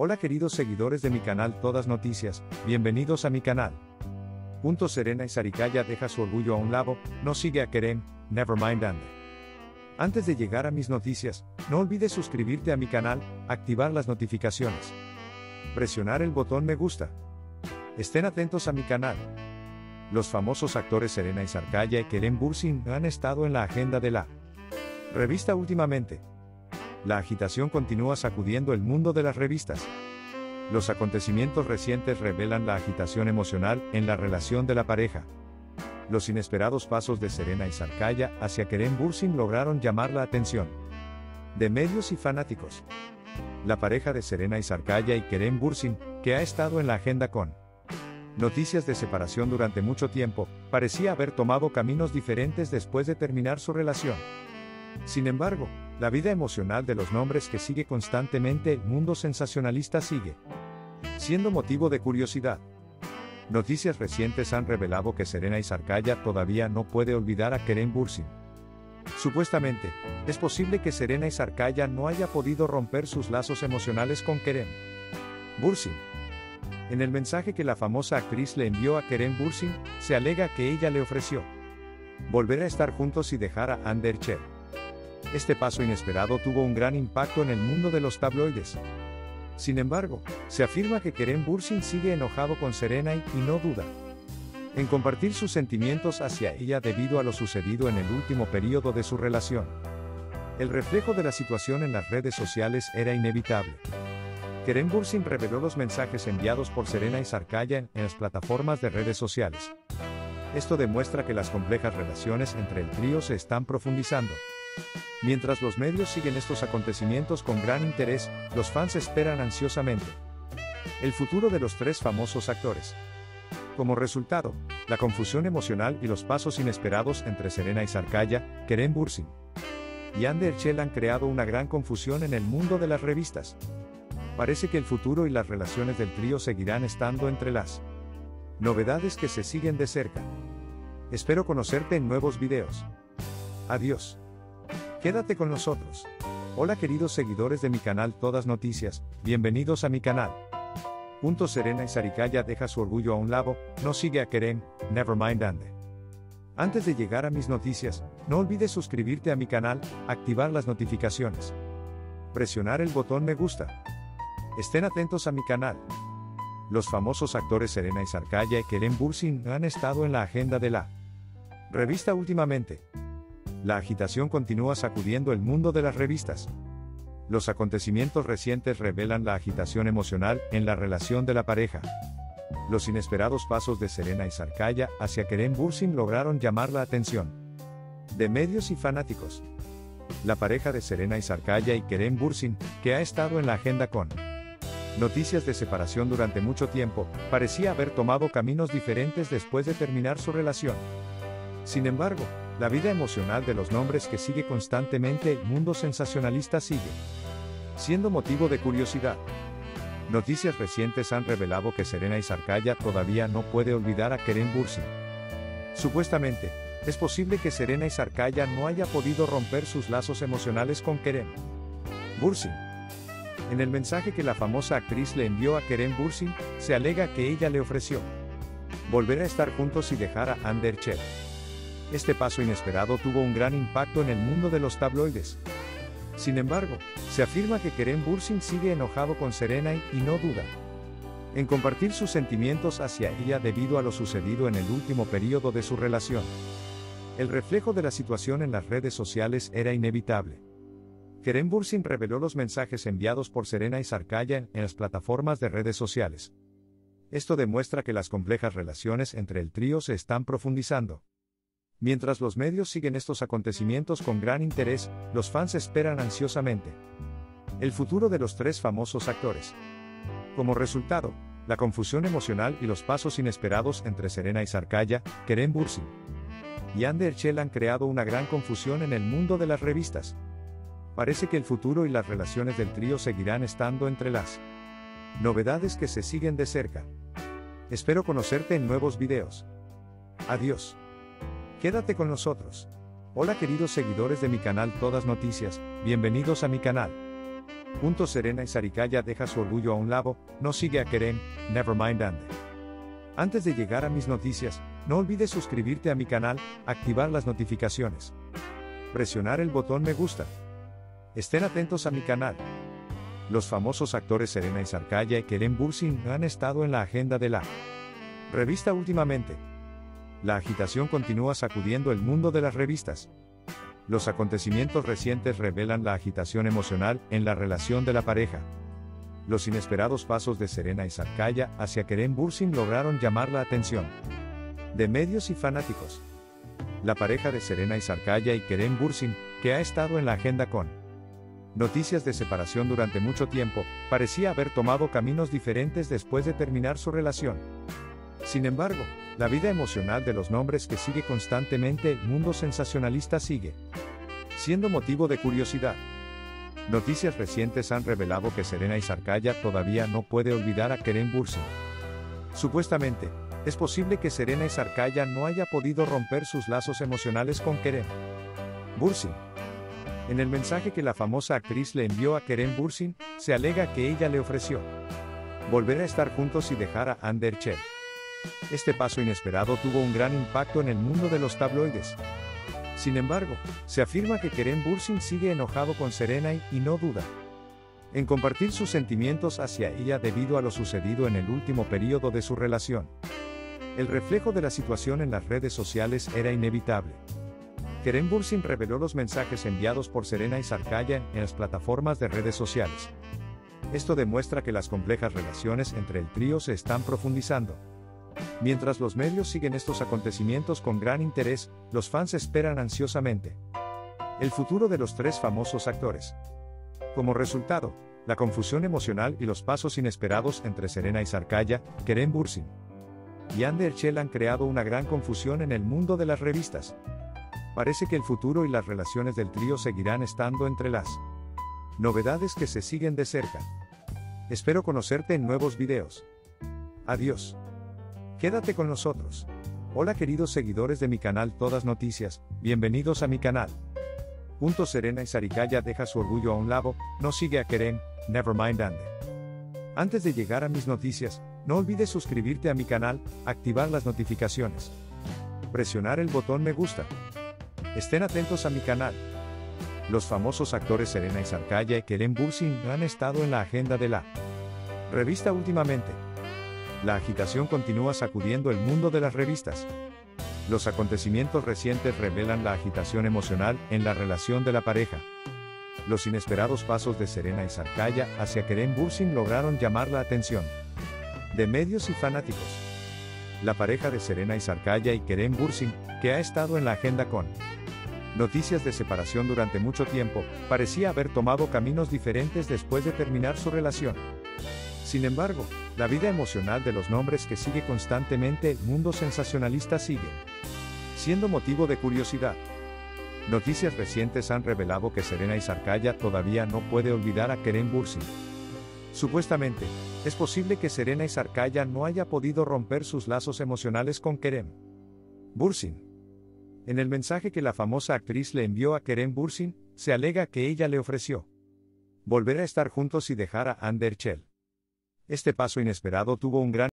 Hola queridos seguidores de mi canal Todas Noticias, bienvenidos a mi canal. Punto Serena y Sarikaya deja su orgullo a un lado, no sigue a Kerem, Nevermind Ande. Antes de llegar a mis noticias, no olvides suscribirte a mi canal, activar las notificaciones, presionar el botón me gusta. Estén atentos a mi canal. Los famosos actores Serena y Sarkaya y Kerem Bursin han estado en la agenda de la revista últimamente. La agitación continúa sacudiendo el mundo de las revistas. Los acontecimientos recientes revelan la agitación emocional en la relación de la pareja. Los inesperados pasos de Serena y Sarkaya hacia Kerem Bursin lograron llamar la atención de medios y fanáticos. La pareja de Serena y Sarkaya y Kerem Bursin, que ha estado en la agenda con noticias de separación durante mucho tiempo, parecía haber tomado caminos diferentes después de terminar su relación. Sin embargo, la vida emocional de los nombres que sigue constantemente el mundo sensacionalista sigue siendo motivo de curiosidad. Noticias recientes han revelado que Serena y Sarkaya todavía no puede olvidar a Kerem Bursin. Supuestamente, es posible que Serena y Sarkaya no haya podido romper sus lazos emocionales con Kerem Bursin. En el mensaje que la famosa actriz le envió a Kerem Bursin, se alega que ella le ofreció volver a estar juntos y dejar a Ander Cher. Este paso inesperado tuvo un gran impacto en el mundo de los tabloides. Sin embargo, se afirma que Kerem Bursin sigue enojado con Serena y, no duda en compartir sus sentimientos hacia ella debido a lo sucedido en el último periodo de su relación. El reflejo de la situación en las redes sociales era inevitable. Kerem Bursin reveló los mensajes enviados por Serena y Sarkaya en las plataformas de redes sociales. Esto demuestra que las complejas relaciones entre el trío se están profundizando. Mientras los medios siguen estos acontecimientos con gran interés, los fans esperan ansiosamente el futuro de los tres famosos actores. Como resultado, la confusión emocional y los pasos inesperados entre Serena y Sarkaya, Kerem Bursin y Ander Chell han creado una gran confusión en el mundo de las revistas. Parece que el futuro y las relaciones del trío seguirán estando entre las novedades que se siguen de cerca. Espero conocerte en nuevos videos. Adiós. Quédate con nosotros. Hola queridos seguidores de mi canal Todas Noticias, bienvenidos a mi canal. Punto Serena y Sarikaya deja su orgullo a un lado, no sigue a Kerem, Nevermind Ande. Antes de llegar a mis noticias, no olvides suscribirte a mi canal, activar las notificaciones, presionar el botón me gusta. Estén atentos a mi canal. Los famosos actores Serena y Sarkaya y Kerem Bursin han estado en la agenda de la revista últimamente. La agitación continúa sacudiendo el mundo de las revistas. Los acontecimientos recientes revelan la agitación emocional en la relación de la pareja. Los inesperados pasos de Serena y Sarkaya hacia Kerem Bursin lograron llamar la atención de medios y fanáticos. La pareja de Serena y Sarkaya y Kerem Bursin, que ha estado en la agenda con noticias de separación durante mucho tiempo, parecía haber tomado caminos diferentes después de terminar su relación. Sin embargo, la vida emocional de los nombres que sigue constantemente el mundo sensacionalista sigue siendo motivo de curiosidad. Noticias recientes han revelado que Serena y Sarkaya todavía no puede olvidar a Kerem Bursin. Supuestamente, es posible que Serena y Sarkaya no haya podido romper sus lazos emocionales con Kerem Bursin. En el mensaje que la famosa actriz le envió a Kerem Bursin, se alega que ella le ofreció volver a estar juntos y dejar a Ander Cher. Este paso inesperado tuvo un gran impacto en el mundo de los tabloides. Sin embargo, se afirma que Kerem Bursin sigue enojado con Serena y, no duda en compartir sus sentimientos hacia ella debido a lo sucedido en el último periodo de su relación. El reflejo de la situación en las redes sociales era inevitable. Kerem Bursin reveló los mensajes enviados por Serena y Sarkaya en las plataformas de redes sociales. Esto demuestra que las complejas relaciones entre el trío se están profundizando. Mientras los medios siguen estos acontecimientos con gran interés, los fans esperan ansiosamente el futuro de los tres famosos actores. Como resultado, la confusión emocional y los pasos inesperados entre Serena y Sarkaya, Kerem Bursin y Ander Chell han creado una gran confusión en el mundo de las revistas. Parece que el futuro y las relaciones del trío seguirán estando entre las novedades que se siguen de cerca. Espero conocerte en nuevos videos. Adiós. Quédate con nosotros. Hola queridos seguidores de mi canal Todas Noticias, bienvenidos a mi canal. Punto Serena y Sarikaya deja su orgullo a un lado, no sigue a Kerem, Nevermind Ande. Antes de llegar a mis noticias, no olvides suscribirte a mi canal, activar las notificaciones. Presionar el botón me gusta. Estén atentos a mi canal. Los famosos actores Serena y Sarkaya y Kerem Bursin han estado en la agenda de la revista últimamente. La agitación continúa sacudiendo el mundo de las revistas. Los acontecimientos recientes revelan la agitación emocional en la relación de la pareja. Los inesperados pasos de Serena y Sarkaya hacia Kerem Bursin lograron llamar la atención de medios y fanáticos. La pareja de Serena y Sarkaya y Kerem Bursin, que ha estado en la agenda con noticias de separación durante mucho tiempo, parecía haber tomado caminos diferentes después de terminar su relación. Sin embargo, la vida emocional de los nombres que sigue constantemente el mundo sensacionalista sigue siendo motivo de curiosidad. Noticias recientes han revelado que Serena y Sarkaya todavía no puede olvidar a Kerem Bursin. Supuestamente, es posible que Serena y Sarkaya no haya podido romper sus lazos emocionales con Kerem Bursin. En el mensaje que la famosa actriz le envió a Kerem Bursin, se alega que ella le ofreció volver a estar juntos y dejar a Ander Chel. Este paso inesperado tuvo un gran impacto en el mundo de los tabloides. Sin embargo, se afirma que Kerem Bursin sigue enojado con Serena y no duda en compartir sus sentimientos hacia ella debido a lo sucedido en el último periodo de su relación. El reflejo de la situación en las redes sociales era inevitable. Kerem Bursin reveló los mensajes enviados por Serena y Sarkaya en las plataformas de redes sociales. Esto demuestra que las complejas relaciones entre el trío se están profundizando. Mientras los medios siguen estos acontecimientos con gran interés, los fans esperan ansiosamente el futuro de los tres famosos actores. Como resultado, la confusión emocional y los pasos inesperados entre Serena y Sarkaya, Kerem Bursin y Ander Chell han creado una gran confusión en el mundo de las revistas. Parece que el futuro y las relaciones del trío seguirán estando entre las novedades que se siguen de cerca. Espero conocerte en nuevos videos. Adiós. Quédate con nosotros. Hola queridos seguidores de mi canal Todas Noticias, bienvenidos a mi canal. Punto Serena y Sarikaya deja su orgullo a un lado, no sigue a Kerem, Nevermind Ande. Antes de llegar a mis noticias, no olvides suscribirte a mi canal, activar las notificaciones. Presionar el botón me gusta. Estén atentos a mi canal. Los famosos actores Serena y Sarkaya y Kerem Bursin han estado en la agenda de la revista últimamente. La agitación continúa sacudiendo el mundo de las revistas. Los acontecimientos recientes revelan la agitación emocional en la relación de la pareja. Los inesperados pasos de Serena y Sarkaya hacia Kerem Bursin lograron llamar la atención de medios y fanáticos. La pareja de Serena y Sarkaya y Kerem Bursin, que ha estado en la agenda con noticias de separación durante mucho tiempo, parecía haber tomado caminos diferentes después de terminar su relación. Sin embargo, la vida emocional de los nombres que sigue constantemente el mundo sensacionalista sigue siendo motivo de curiosidad. Noticias recientes han revelado que Serena y Sarkaya todavía no puede olvidar a Kerem Bursin. Supuestamente, es posible que Serena y Sarkaya no haya podido romper sus lazos emocionales con Kerem Bursin. En el mensaje que la famosa actriz le envió a Kerem Bursin, se alega que ella le ofreció volver a estar juntos y dejar a Ander Chel. Este paso inesperado tuvo un gran